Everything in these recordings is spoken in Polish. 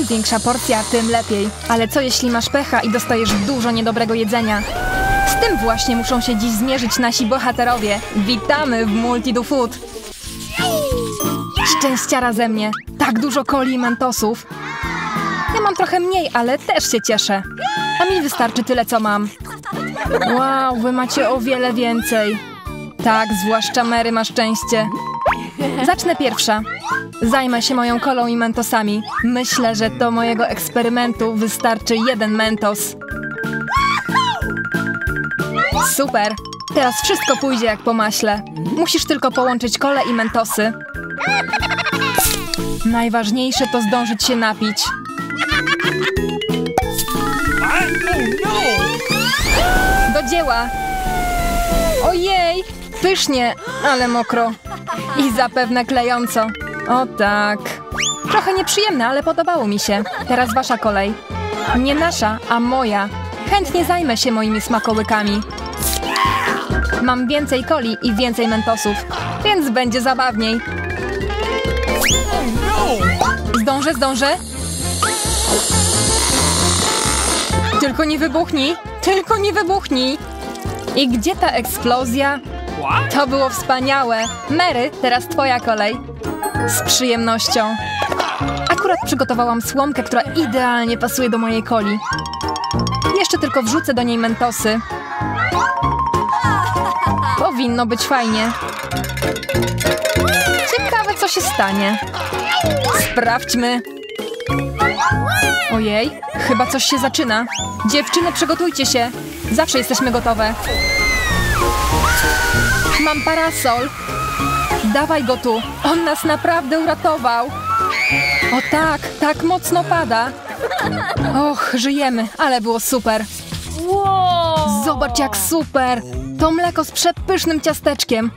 Im większa porcja, tym lepiej. Ale co jeśli masz pecha i dostajesz dużo niedobrego jedzenia? Z tym właśnie muszą się dziś zmierzyć nasi bohaterowie. Witamy w Multi do Food. Szczęściara ze mnie. Tak dużo coli i mentosów. Ja mam trochę mniej, ale też się cieszę. A mi wystarczy tyle, co mam. Wow, wy macie o wiele więcej. Tak, zwłaszcza Mary ma szczęście. Zacznę pierwsza. Zajmę się moją kolą i mentosami. Myślę, że do mojego eksperymentu wystarczy jeden mentos. Super! Teraz wszystko pójdzie jak po maśle. Musisz tylko połączyć kole i mentosy. Najważniejsze to zdążyć się napić. Do dzieła! Ojej! Pysznie, ale mokro. I zapewne klejąco. O tak. Trochę nieprzyjemne, ale podobało mi się. Teraz wasza kolej. Nie nasza, a moja. Chętnie zajmę się moimi smakołykami. Mam więcej coli i więcej mentosów, więc będzie zabawniej. Zdążę, zdążę. Tylko nie wybuchnij! Tylko nie wybuchnij! I gdzie ta eksplozja? To było wspaniałe. Mary, teraz twoja kolej. Z przyjemnością. Akurat przygotowałam słomkę, która idealnie pasuje do mojej coli. Jeszcze tylko wrzucę do niej mentosy. Powinno być fajnie. Ciekawe, co się stanie. Sprawdźmy. Ojej, chyba coś się zaczyna. Dziewczyny, przygotujcie się. Zawsze jesteśmy gotowe. Mam parasol. Dawaj go tu. On nas naprawdę uratował. O tak, tak mocno pada. Och, żyjemy, ale było super. Zobacz jak super. To mleko z przepysznym ciasteczkiem.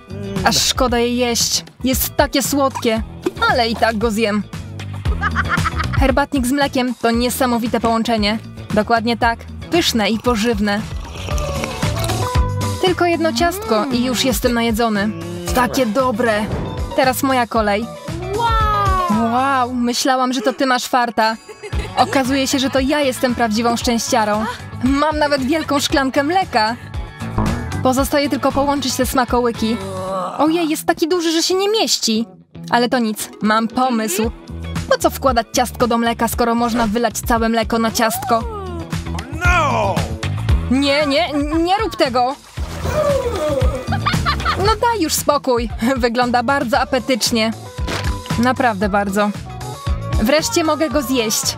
Aż szkoda je jeść. Jest takie słodkie, ale i tak go zjem. Herbatnik z mlekiem to niesamowite połączenie. Dokładnie tak. Pyszne i pożywne. Tylko jedno ciastko i już jestem najedzony. Takie dobre. Teraz moja kolej. Wow, myślałam, że to ty masz farta. Okazuje się, że to ja jestem prawdziwą szczęściarą. Mam nawet wielką szklankę mleka. Pozostaje tylko połączyć te smakołyki. Ojej, jest taki duży, że się nie mieści. Ale to nic, mam pomysł. Po co wkładać ciastko do mleka, skoro można wylać całe mleko na ciastko? No! Nie, nie, nie rób tego! No daj już spokój. Wygląda bardzo apetycznie. Naprawdę bardzo. Wreszcie mogę go zjeść.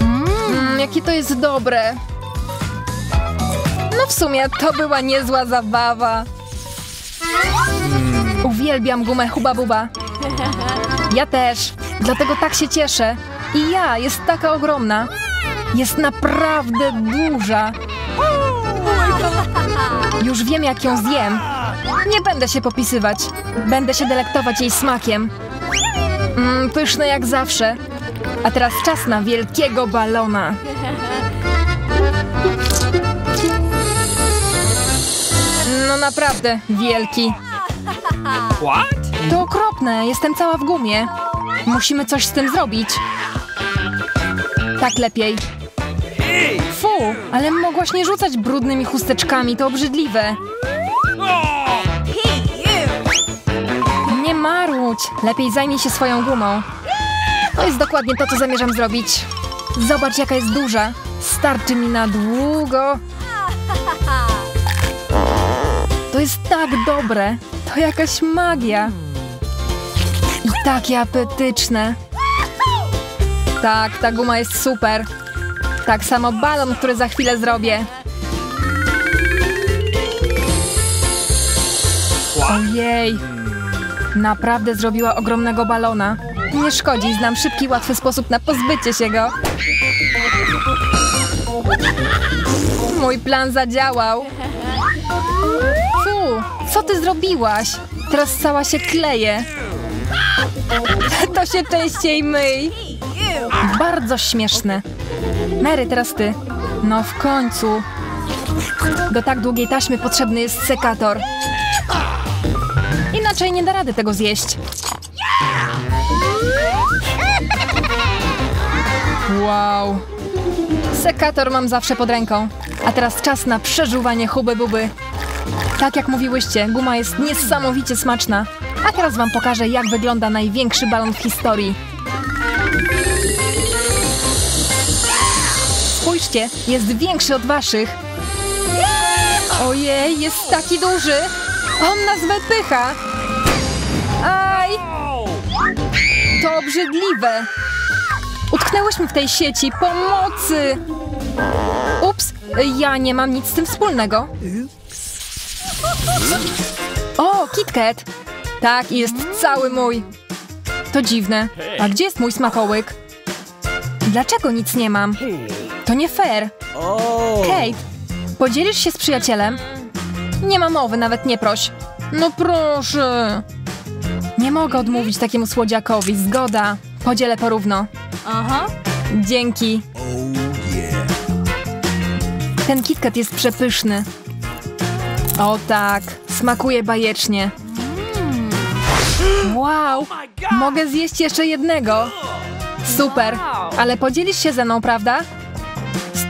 Mmm, jakie to jest dobre. No w sumie to była niezła zabawa. Uwielbiam gumę Huba Buba. Ja też. Dlatego tak się cieszę. I ja, jest taka ogromna. Jest naprawdę duża. Już wiem, jak ją zjem. Nie będę się popisywać. Będę się delektować jej smakiem. Mm, pyszne jak zawsze. A teraz czas na wielkiego balona. No naprawdę, wielki. What? To okropne, jestem cała w gumie. Musimy coś z tym zrobić. Tak lepiej. Fu, ale mogłaś nie rzucać brudnymi chusteczkami, to obrzydliwe. Nie marudź, lepiej zajmij się swoją gumą. To jest dokładnie to, co zamierzam zrobić. Zobacz, jaka jest duża. Starczy mi na długo. To jest tak dobre. To jakaś magia. I takie apetyczne. Tak, ta guma jest super. Tak samo balon, który za chwilę zrobię. Ojej. Naprawdę zrobiła ogromnego balona. Nie szkodzi, znam szybki, łatwy sposób na pozbycie się go. Mój plan zadziałał. Fu, co ty zrobiłaś? Teraz cała się kleje. To się częściej myj. Bardzo śmieszne. Mary, teraz ty. No w końcu. Do tak długiej taśmy potrzebny jest sekator. Inaczej nie da rady tego zjeść. Wow. Sekator mam zawsze pod ręką. A teraz czas na przeżuwanie huby buby. Tak jak mówiłyście, guma jest niesamowicie smaczna. A teraz wam pokażę, jak wygląda największy balon w historii. Spójrzcie, jest większy od waszych. Ojej, jest taki duży. On nas wypycha. Aj, to obrzydliwe. Utknęłyśmy w tej sieci. Pomocy! Ups, ja nie mam nic z tym wspólnego. O, KitKat. Tak, jest cały mój. To dziwne. A gdzie jest mój smakołyk? Dlaczego nic nie mam? To nie fair. Kate, podzielisz się z przyjacielem? Nie ma mowy, nawet nie proś. No proszę. Nie mogę odmówić takiemu słodziakowi. Zgoda. Podzielę porówno. Aha. Dzięki. Ten KitKat jest przepyszny. O tak, smakuje bajecznie. Wow, mogę zjeść jeszcze jednego. Super, ale podzielisz się ze mną, prawda?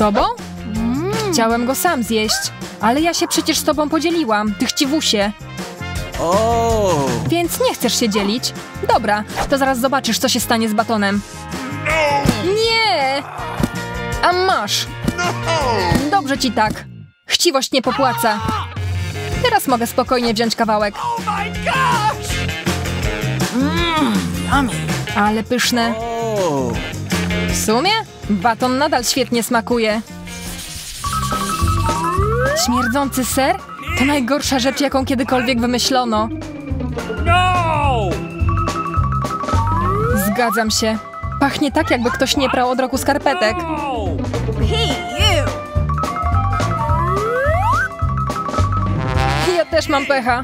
Z tobą? Chciałem go sam zjeść, ale ja się przecież z tobą podzieliłam, ty chciwusie. Więc nie chcesz się dzielić? Dobra, to zaraz zobaczysz, co się stanie z batonem. Nie! A masz! Dobrze ci tak. Chciwość nie popłaca. Teraz mogę spokojnie wziąć kawałek. Oh gosh! Ale pyszne. W sumie baton nadal świetnie smakuje. Śmierdzący ser to najgorsza rzecz, jaką kiedykolwiek wymyślono. No! Zgadzam się. Pachnie tak, jakby ktoś nie prał od roku skarpetek. Ja też mam pecha.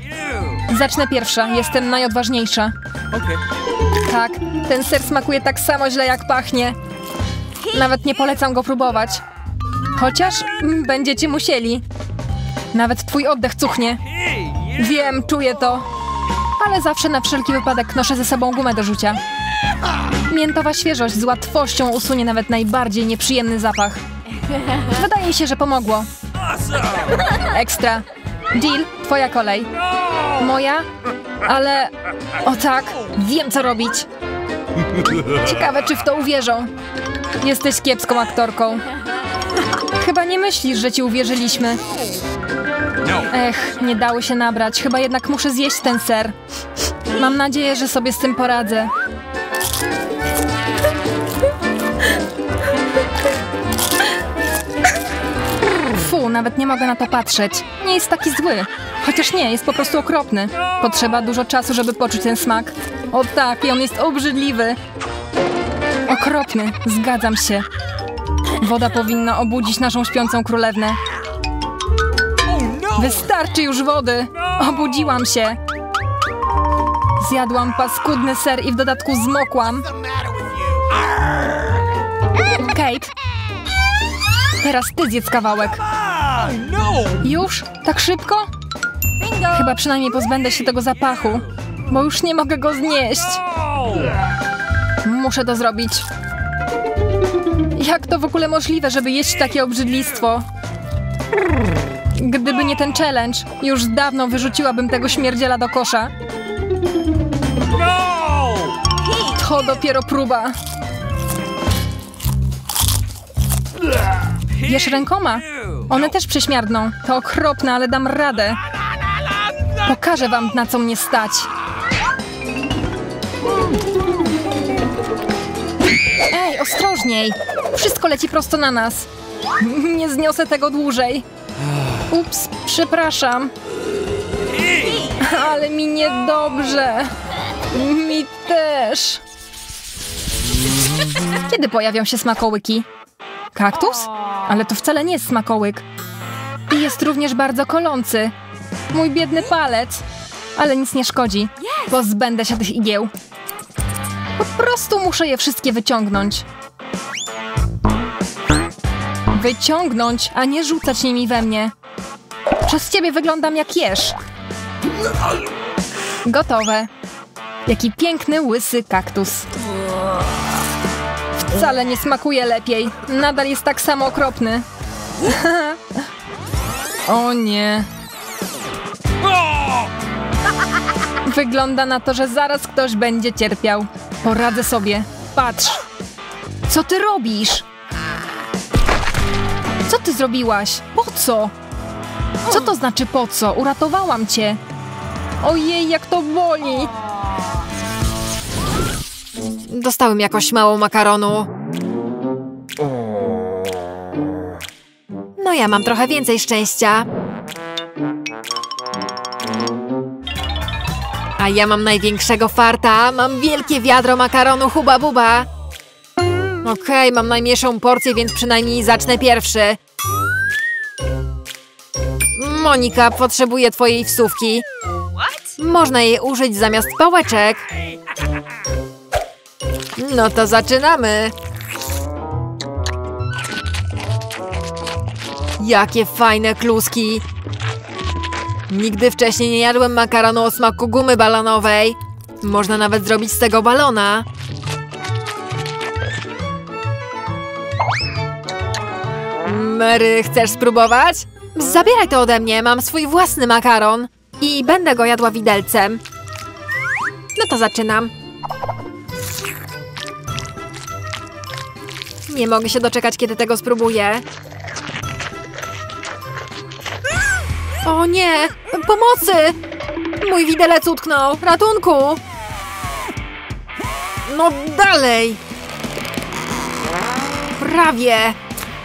Zacznę pierwsza, jestem najodważniejsza. Tak, ten ser smakuje tak samo źle jak pachnie. Nawet nie polecam go próbować. Chociaż mm, będziecie musieli. Nawet twój oddech cuchnie. Wiem, czuję to. Ale zawsze na wszelki wypadek noszę ze sobą gumę do rzucia. Miętowa świeżość z łatwością usunie nawet najbardziej nieprzyjemny zapach. Wydaje mi się, że pomogło. Ekstra. Deal, twoja kolej. Moja? Ale... O tak, wiem co robić. Ciekawe, czy w to uwierzą. Jesteś kiepską aktorką. Chyba nie myślisz, że ci uwierzyliśmy. No! Ech, nie dało się nabrać. Chyba jednak muszę zjeść ten ser. Mam nadzieję, że sobie z tym poradzę. Fu, nawet nie mogę na to patrzeć. Nie jest taki zły. Chociaż nie, jest po prostu okropny. Potrzeba dużo czasu, żeby poczuć ten smak. O tak, i on jest obrzydliwy. Okropny, zgadzam się. Woda powinna obudzić naszą śpiącą królewnę. Wystarczy już wody! Obudziłam się! Zjadłam paskudny ser i w dodatku zmokłam. Kate, teraz ty zjedz kawałek. Już? Tak szybko? Chyba przynajmniej pozbędę się tego zapachu, bo już nie mogę go znieść. Muszę to zrobić. Jak to w ogóle możliwe, żeby jeść takie obrzydlistwo? Gdyby nie ten challenge, już dawno wyrzuciłabym tego śmierdziela do kosza. To dopiero próba. Jesz rękoma. One też prześmiardną. To okropne, ale dam radę. Pokażę wam, na co mnie stać. Ej, ostrożniej! Wszystko leci prosto na nas. Nie zniosę tego dłużej. Ups, przepraszam. Ale mi niedobrze. Mi też. Kiedy pojawią się smakołyki? Kaktus? Ale to wcale nie jest smakołyk. I jest również bardzo kolący. Mój biedny palec. Ale nic nie szkodzi. Pozbędę się tych igieł. Po prostu muszę je wszystkie wyciągnąć. Wyciągnąć, a nie rzucać nimi we mnie. Przez ciebie wyglądam jak jesz. Gotowe. Jaki piękny, łysy kaktus. Wcale nie smakuje lepiej. Nadal jest tak samo okropny. o nie. Wygląda na to, że zaraz ktoś będzie cierpiał. Poradzę sobie. Patrz. Co ty robisz? Co ty zrobiłaś? Po co? Co to znaczy po co? Uratowałam cię. Ojej, jak to boli. Dostałem jakoś mało makaronu. No ja mam trochę więcej szczęścia. A ja mam największego farta. Mam wielkie wiadro makaronu huba buba. Okej, mam najmniejszą porcję, więc przynajmniej zacznę pierwszy. Monika, potrzebuję twojej wsówki. Można jej użyć zamiast pałeczek. No to zaczynamy. Jakie fajne kluski. Nigdy wcześniej nie jadłem makaronu o smaku gumy balonowej. Można nawet zrobić z tego balona. Mary, chcesz spróbować? Zabieraj to ode mnie, mam swój własny makaron. I będę go jadła widelcem. No to zaczynam. Nie mogę się doczekać, kiedy tego spróbuję. O nie! Pomocy! Mój widelec utknął! Ratunku! No dalej! Prawie!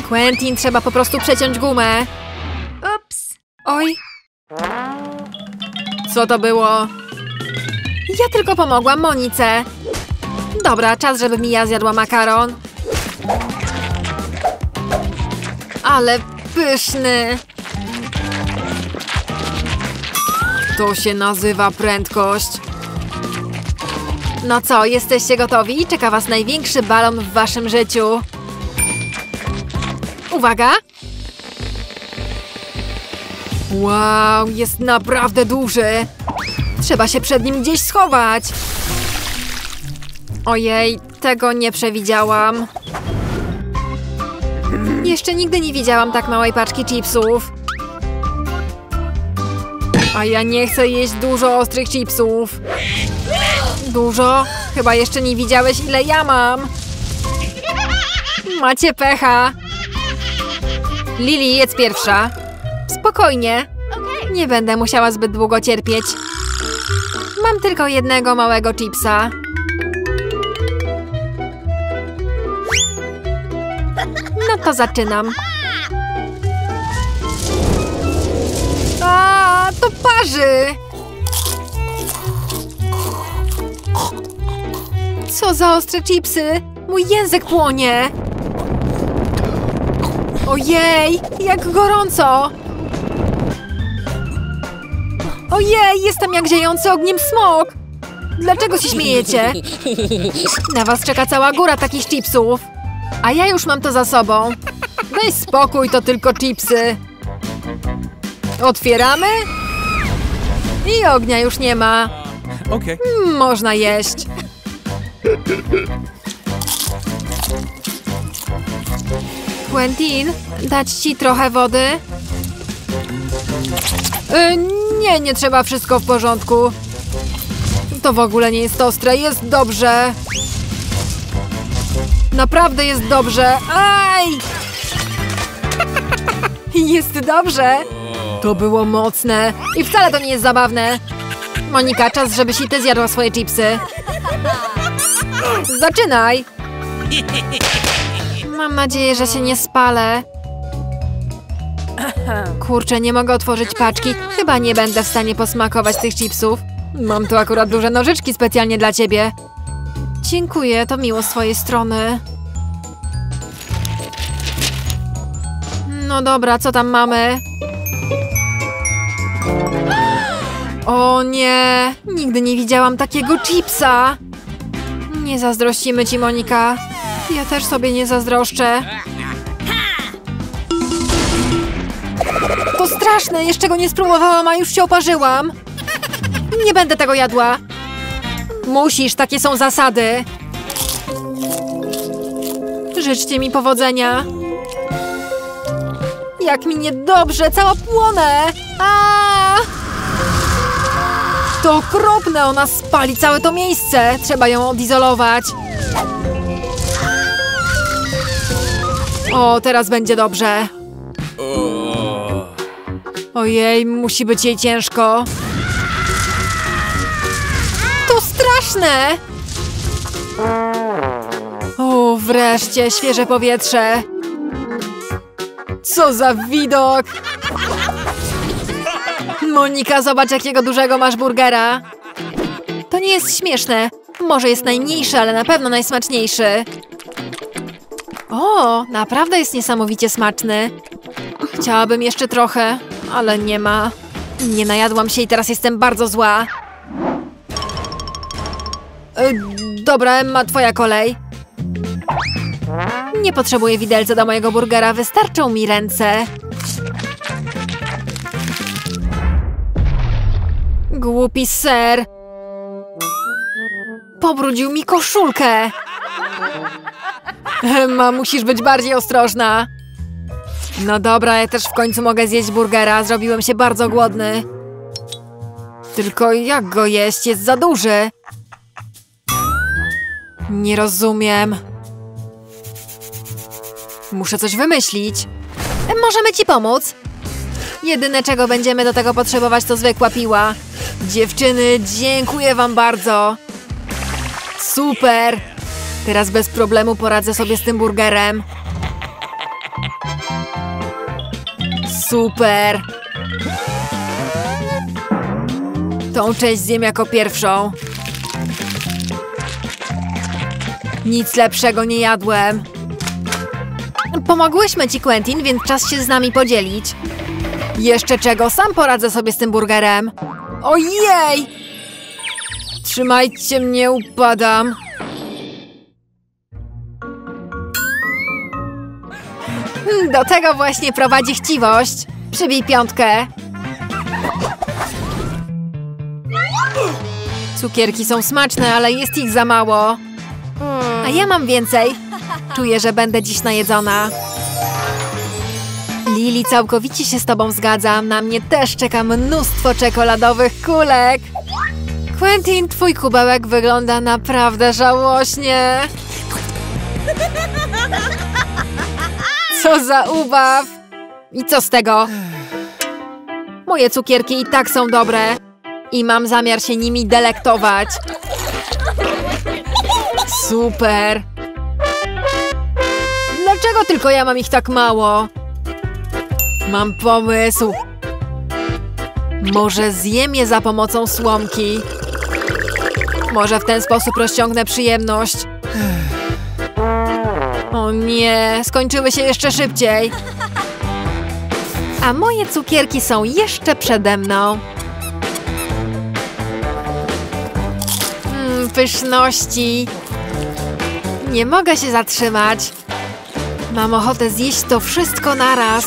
Quentin, trzeba po prostu przeciąć gumę. Oj! Co to było? Ja tylko pomogłam Monice. Dobra, czas, żeby Mia zjadła makaron. Ale pyszny! To się nazywa prędkość. No co, jesteście gotowi? Czeka was największy balon w waszym życiu. Uwaga! Wow, jest naprawdę duży. Trzeba się przed nim gdzieś schować. Ojej, tego nie przewidziałam. Jeszcze nigdy nie widziałam tak małej paczki chipsów. A ja nie chcę jeść dużo ostrych chipsów. Dużo? Chyba jeszcze nie widziałeś, ile ja mam. Macie pecha. Lili, jedz pierwsza. Spokojnie. Nie będę musiała zbyt długo cierpieć. Mam tylko jednego małego chipsa. No to zaczynam. A, to parzy! Co za ostre chipsy! Mój język płonie! Ojej, jak gorąco! Ojej, jestem jak ziejący ogniem smok! Dlaczego się śmiejecie? Na was czeka cała góra takich chipsów. A ja już mam to za sobą. Daj spokój, to tylko chipsy. Otwieramy? I ognia już nie ma. Okay. Można jeść. Quentin, dać ci trochę wody? E, nie, nie trzeba, wszystko w porządku. To w ogóle nie jest ostre, jest dobrze. Naprawdę jest dobrze. Aj! Jest dobrze. To było mocne. I wcale to nie jest zabawne. Monika, czas, żebyś i ty zjadła swoje chipsy. Zaczynaj! Mam nadzieję, że się nie spalę. Kurczę, nie mogę otworzyć paczki. Chyba nie będę w stanie posmakować tych chipsów. Mam tu akurat duże nożyczki specjalnie dla ciebie. Dziękuję, to miło z twojej strony. No dobra, co tam mamy? O nie, nigdy nie widziałam takiego chipsa. Nie zazdrościmy ci, Monika. Ja też sobie nie zazdroszczę. To straszne, jeszcze go nie spróbowałam, a już się oparzyłam. Nie będę tego jadła. Musisz, takie są zasady. Życzcie mi powodzenia. Jak mi niedobrze, cała płonę! A! To okropne, ona spali całe to miejsce. Trzeba ją odizolować. O, teraz będzie dobrze. Ojej, musi być jej ciężko. To straszne! O, wreszcie, świeże powietrze. Co za widok! Monika, zobacz jakiego dużego masz burgera. To nie jest śmieszne. Może jest najmniejszy, ale na pewno najsmaczniejszy. O, naprawdę jest niesamowicie smaczny. Chciałabym jeszcze trochę, ale nie ma. Nie najadłam się i teraz jestem bardzo zła. E, Dobra, Emma, twoja kolej. Nie potrzebuję widelca do mojego burgera, wystarczą mi ręce. Głupi ser. Pobrudził mi koszulkę. Emma, musisz być bardziej ostrożna. No dobra, ja też w końcu mogę zjeść burgera. Zrobiłem się bardzo głodny. Tylko jak go jeść? Jest za duży. Nie rozumiem. Muszę coś wymyślić. Możemy ci pomóc. Jedyne, czego będziemy do tego potrzebować, to zwykła piła. Dziewczyny, dziękuję wam bardzo. Super! Teraz bez problemu poradzę sobie z tym burgerem. Super! Tą część zjem jako pierwszą. Nic lepszego nie jadłem. Pomogłyśmy ci, Quentin, więc czas się z nami podzielić. Jeszcze czego? Sam poradzę sobie z tym burgerem. Ojej! Trzymajcie mnie, upadam. Do tego właśnie prowadzi chciwość. Przybij piątkę. Cukierki są smaczne, ale jest ich za mało. A ja mam więcej. Czuję, że będę dziś najedzona. Lili, całkowicie się z tobą zgadzam. Na mnie też czeka mnóstwo czekoladowych kulek. Quentin, twój kubełek wygląda naprawdę żałośnie. Co za ubaw! I co z tego? Moje cukierki i tak są dobre. I mam zamiar się nimi delektować. Super! Dlaczego tylko ja mam ich tak mało? Mam pomysł. Może zjem je za pomocą słomki. Może w ten sposób rozciągnę przyjemność. O nie, skończyły się jeszcze szybciej. A moje cukierki są jeszcze przede mną. Mmm, pyszności. Nie mogę się zatrzymać. Mam ochotę zjeść to wszystko naraz.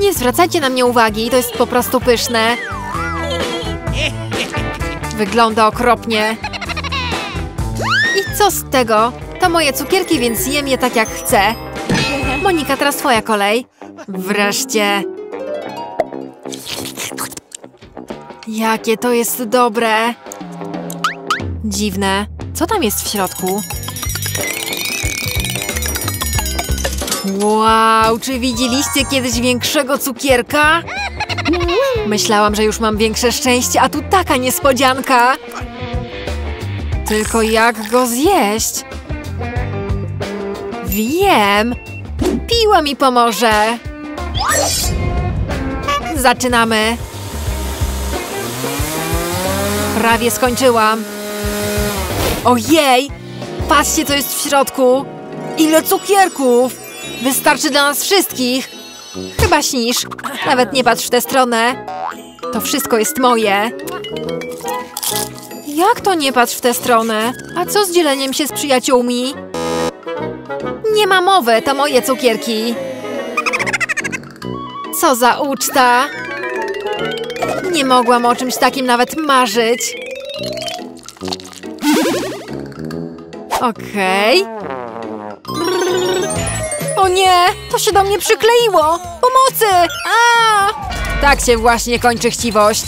Nie zwracajcie na mnie uwagi, to jest po prostu pyszne. Wygląda okropnie. Co z tego? To moje cukierki, więc jem je tak jak chcę. Monika, teraz twoja kolej. Wreszcie. Jakie to jest dobre. Dziwne. Co tam jest w środku? Wow, czy widzieliście kiedyś większego cukierka? Myślałam, że już mam większe szczęście, a tu taka niespodzianka. Tylko jak go zjeść? Wiem. Piła mi pomoże. Zaczynamy. Prawie skończyłam. Ojej! Patrzcie, co jest w środku. Ile cukierków! Wystarczy dla nas wszystkich. Chyba śnisz. Nawet nie patrz w tę stronę. To wszystko jest moje. Jak to nie patrz w tę stronę? A co z dzieleniem się z przyjaciółmi? Nie ma mowy, to moje cukierki. Co za uczta. Nie mogłam o czymś takim nawet marzyć. Okej. O nie, to się do mnie przykleiło! Pomocy! A! Tak się właśnie kończy chciwość.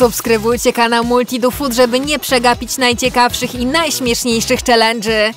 Subskrybujcie kanał Multidu Food, żeby nie przegapić najciekawszych i najśmieszniejszych challenge'y.